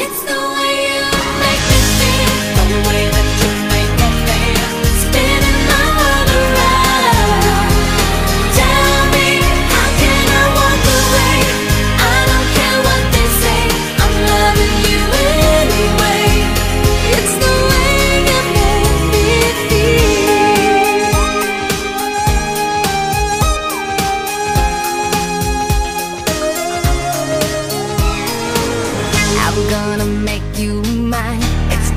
It's the I'm gonna make you mine. It's